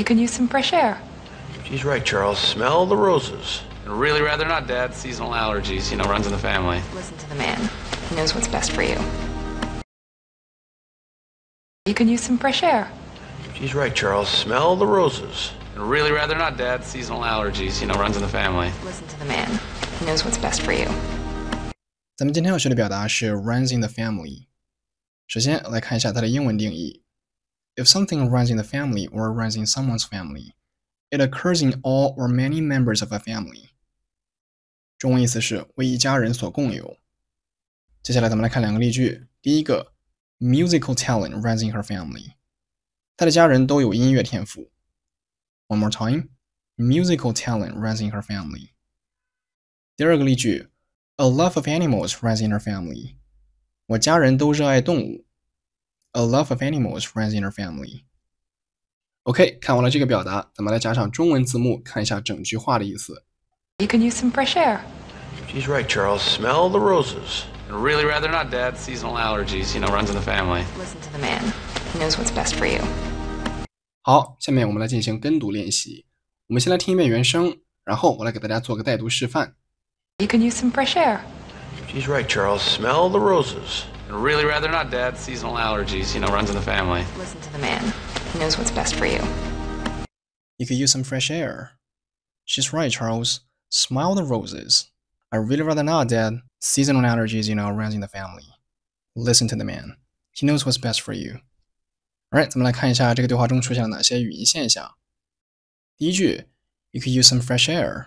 You can use some fresh air. She's right, Charles. Smell the roses. I'd really rather not, Dad. Seasonal allergies, you know, runs in the family. Listen to the man. He knows what's best for you. You can use some fresh air. She's right, Charles. Smell the roses. I'd really rather not, Dad. Seasonal allergies, you know, runs in the family. Listen to the man. He knows what's best for you. 咱们今天要学的表达是 runs in the family。首先来看一下它的英文定义 ：If something runs in the family or runs in someone's family, it occurs in all or many members of a family。中文意思是为一家人所共有。接下来咱们来看两个例句。第一个，musical talent runs in her family。她的家人都有音乐天赋。One more time, musical talent runs in her family。第二个例句，A love of animals runs in her family。我家人都热爱动物。 A love of animals runs in her family。OK，看完了这个表达，咱们来加上中文字幕，看一下整句话的意思。You can use some fresh air. She's right, Charles. Smell the roses. I'd really rather not, Dad. Seasonal allergies, you know, runs in the family. Listen to the man. He knows what's best for you. 好，下面我们来进行跟读练习。我们先来听一遍原声，然后我来给大家做个带读示范。 You can use some fresh air. She's right, Charles. Smell the roses. I'd really rather not, Dad. Seasonal allergies, you know, runs in the family. Listen to the man. He knows what's best for you. You could use some fresh air. She's right, Charles. Smile the roses. I really rather not, Dad. Seasonal allergies, you know, runs in the family. Listen to the man. He knows what's best for you. Alright，咱们来看一下这个对话中出现了哪些语音现象。第一句，You could use some fresh air。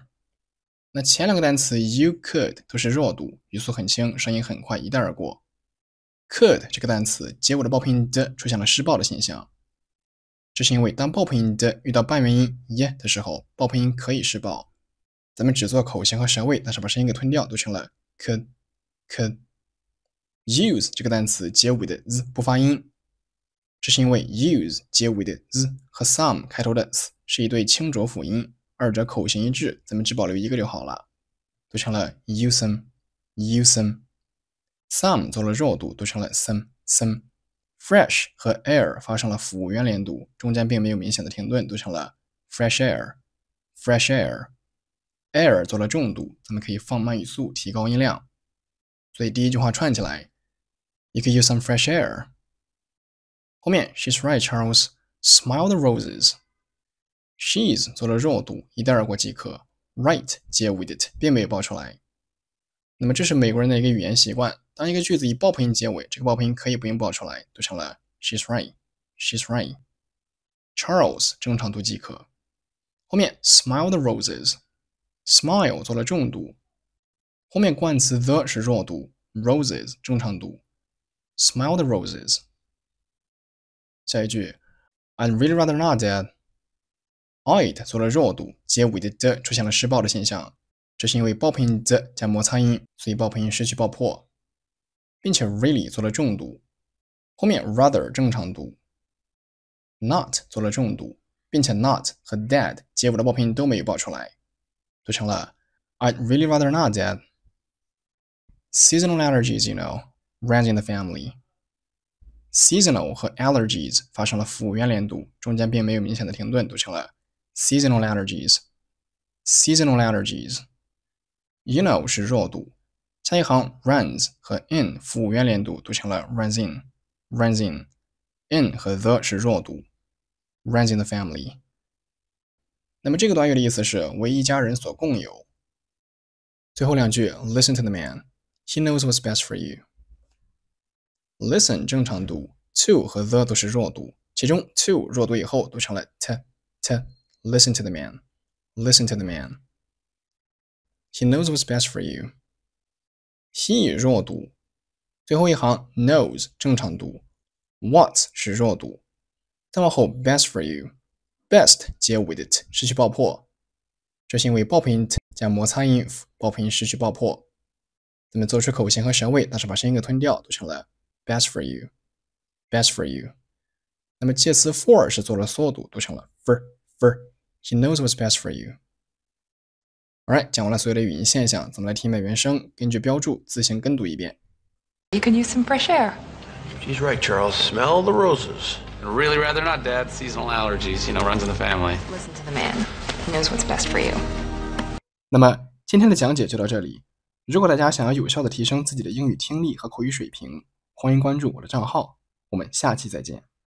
那前两个单词 you could 都是弱读，语速很轻，声音很快，一带而过。 Could 这个单词结尾的爆破音的出现了失爆的现象，这是因为当爆破音的遇到半元音 ye 的时候，爆破音可以失爆。咱们只做口型和舌位，但是把声音给吞掉，读成了 could could。use 这个单词结尾的 z 不发音，这是因为 use 结尾的 z 和 some 开头的 s 是一对清浊辅音，二者口型一致，咱们只保留一个就好了，读成了 use them use them。Some 做了弱读，读成了 some some。fresh 和 air 发生了辅元连读，中间并没有明显的停顿，读成了 fresh air fresh air。air 做了重读，咱们可以放慢语速，提高音量。所以第一句话串起来，You could use some fresh air。后面 She's right, Charles. Smile the roses. She's 做了弱读，一带而过即可。Right 接 with it 并没有爆出来。那么这是美国人的一个语言习惯，当一个句子以爆破音结尾，这个爆破音可以不用爆出来，读成了 She's right, She's right. Charles 正常读即可。后面 Smile the roses。smile 做了重读，后面冠词 the 是弱读，roses 正常读，smile the roses。下一句，I'd really rather not, Dad。I'd 做了弱读，结尾的的出现了失爆的现象，这是因为爆破音的加摩擦音，所以爆破音失去爆破， 并且 really 做了重读，后面 rather 正常读，not 做了重读，并且 not 和 dad 结尾的爆破音都没有爆出来。读成了 I'd really rather not, Dad. Seasonal allergies, you know, runs in the family. Seasonal 和 allergies 发生了辅元连读，中间并没有明显的停顿，读成了 seasonal allergies. Seasonal allergies. You know 是弱读， 下一行 runs 和 in 辅元连读，读成了 runs in. Runs in. in 和 the 是弱读，runs in the family. 那么这个短语的意思是为一家人所共有。最后两句，Listen to the man. He knows what's best for you. Listen 正常读，to 和 the 都是弱读，其中 to 弱读以后读成了 t t。Listen to the man. Listen to the man. He knows what's best for you. He 弱读，最后一行 knows 正常读，what 是弱读，再往后 best for you。best 接 with it 失去爆破，这是因为爆破音加摩擦音，爆破音失去爆破。咱们做出口型和舌位，但是把声音给吞掉，读成了 best for you，best for you。那么介词 for 是做了缩读，读成了 for for。He knows what's best for you。Alright，讲完了所有的语音现象，咱们来听一遍原声，根据标注自行跟读一遍。You can use some fresh air. She's right, Charles. Smell the roses. I'd really rather not, Dad. Seasonal allergies, you know, runs in the family. Listen to the man. He knows what's best for you. 那么今天的讲解就到这里。如果大家想要有效的提升自己的英语听力和口语水平，欢迎关注我的账号。我们下期再见。